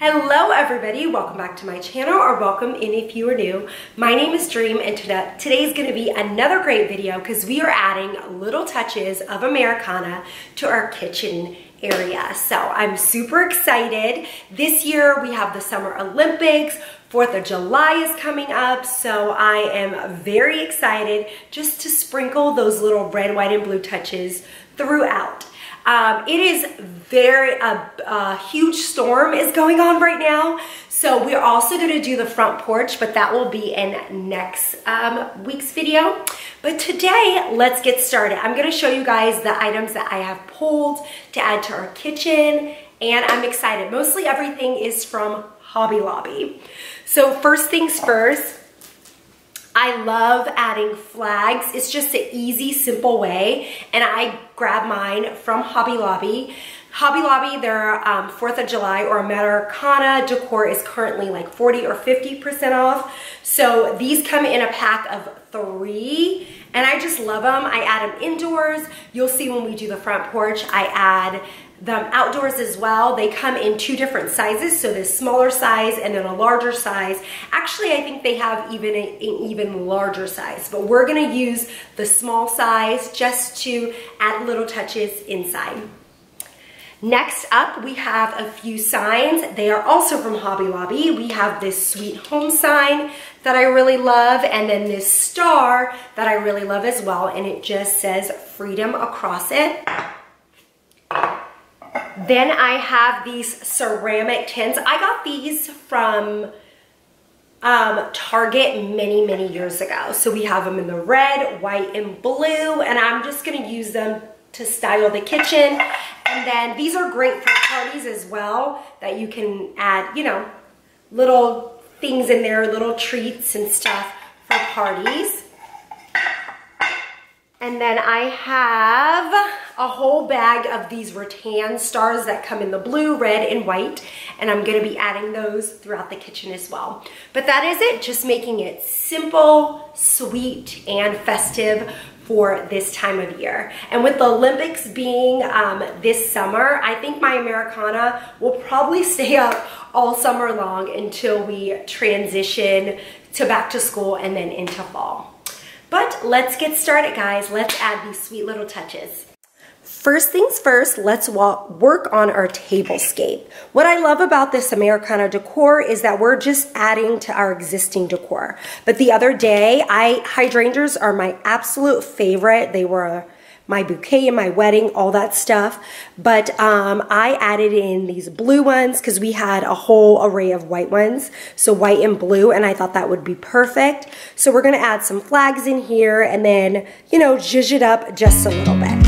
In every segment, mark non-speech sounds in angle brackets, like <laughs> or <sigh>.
Hello everybody, welcome back to my channel or welcome in if you are new. My name is Dream and today is going to be another great video because we are adding little touches of Americana to our kitchen area. So I'm super excited. This year we have the Summer Olympics, 4th of July is coming up, so I am very excited just to sprinkle those little red, white, and blue touches throughout. Um, it is very, a, a, huge storm is going on right now. So we're also gonna do the front porch, but that will be in next um, week's video. But today, let's get started. I'm gonna show you guys the items that I have pulled to add to our kitchen, and I'm excited. Mostly everything is from Hobby Lobby. So first things first, I love adding flags. It's just an easy, simple way. And I grab mine from Hobby Lobby. Hobby Lobby, their um, 4th of July or Americana decor is currently like 40 or 50% off. So these come in a pack of three and I just love them. I add them indoors. You'll see when we do the front porch, I add them outdoors as well. They come in two different sizes, so this smaller size and then a larger size. Actually, I think they have even an even larger size, but we're gonna use the small size just to add little touches inside. Next up, we have a few signs. They are also from Hobby Lobby. We have this sweet home sign that I really love, and then this star that I really love as well, and it just says freedom across it. Then I have these ceramic tins. I got these from um, Target many, many years ago. So we have them in the red, white, and blue, and I'm just gonna use them to style the kitchen. And then these are great for parties as well, that you can add, you know, little things in there, little treats and stuff for parties. And then I have a whole bag of these rattan stars that come in the blue, red, and white. And I'm gonna be adding those throughout the kitchen as well. But that is it, just making it simple, sweet, and festive for this time of year. And with the Olympics being um, this summer, I think my Americana will probably <laughs> stay up all summer long until we transition to back to school and then into fall. But let's get started, guys. Let's add these sweet little touches. First things first, let's work on our tablescape. What I love about this Americana decor is that we're just adding to our existing decor. But the other day, I hydrangeas are my absolute favorite. They were my bouquet and my wedding, all that stuff. But um, I added in these blue ones because we had a whole array of white ones. So white and blue, and I thought that would be perfect. So we're gonna add some flags in here and then, you know, zhuzh it up just a little bit.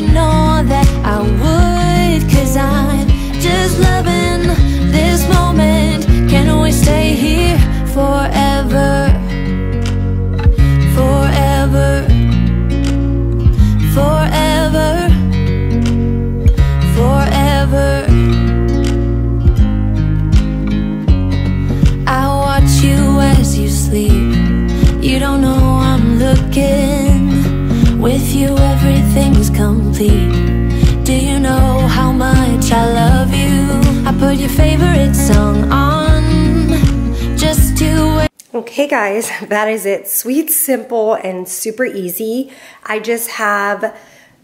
you know put your favorite song on Just to Okay guys, <laughs> that is it. Sweet, simple, and super easy. I just have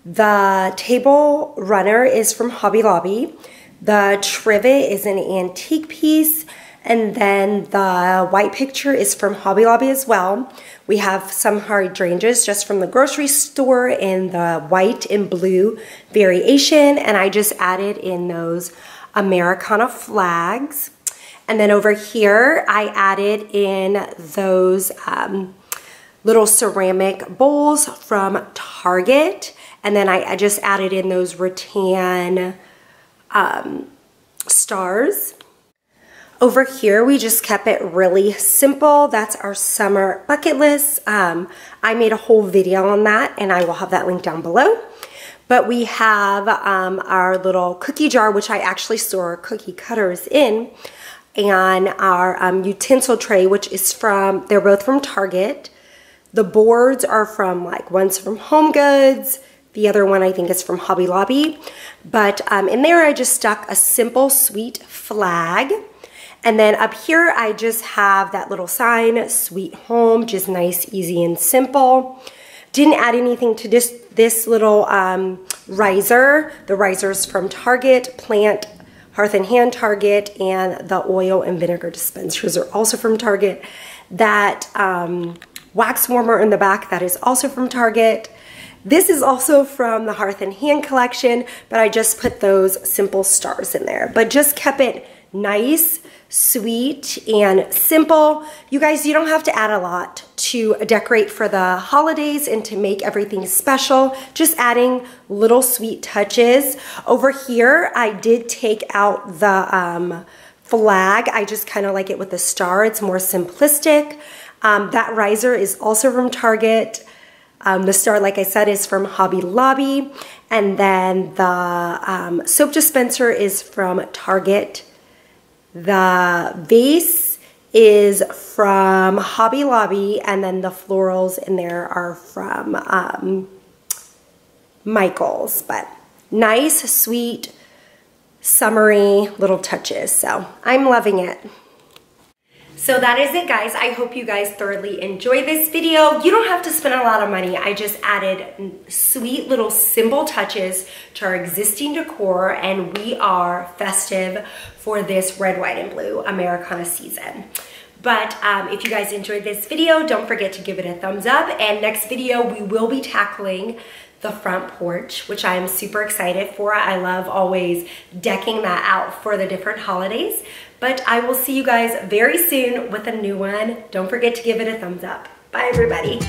the table runner is from Hobby Lobby. The trivet is an antique piece And then the white picture is from Hobby Lobby as well. We have some hydrangeas just from the grocery store in the white and blue variation. And I just added in those Americana flags. And then over here, I added in those um, little ceramic bowls from Target. And then I, I just added in those rattan um, stars. Over here, we just kept it really simple. That's our summer bucket list. Um, I made a whole video on that and I will have that link down below. But we have um, our little cookie jar, which I actually store cookie cutters in, and our um, utensil tray, which is from, they're both from Target. The boards are from like, one's from Home Goods, the other one I think is from Hobby Lobby. But um, in there I just stuck a simple sweet flag. And then up here I just have that little sign, Sweet Home, just nice, easy, and simple. Didn't add anything to this, this little um, riser. The riser's from Target, Plant Hearth and Hand Target, and the oil and vinegar dispensers are also from Target. That um, wax warmer in the back, that is also from Target. This is also from the Hearth and Hand collection, but I just put those simple stars in there, but just kept it nice, sweet, and simple. You guys, you don't have to add a lot to decorate for the holidays and to make everything special. Just adding little sweet touches. Over here, I did take out the um, flag. I just kind of like it with the star. It's more simplistic. Um, that riser is also from Target. Um, the star, like I said, is from Hobby Lobby. And then the um, soap dispenser is from Target. The vase is from Hobby Lobby. And then the florals in there are from um, Michael's. But nice, sweet, summery little touches. So I'm loving it. So that is it guys. I hope you guys thoroughly enjoy this video. You don't have to spend a lot of money. I just added sweet little simple touches to our existing decor and we are festive for this red, white, and blue Americana season. But um, if you guys enjoyed this video, don't forget to give it a thumbs up. And next video, we will be tackling the front porch, which I am super excited for. I love always decking that out for the different holidays. But I will see you guys very soon with a new one. Don't forget to give it a thumbs up. Bye, everybody.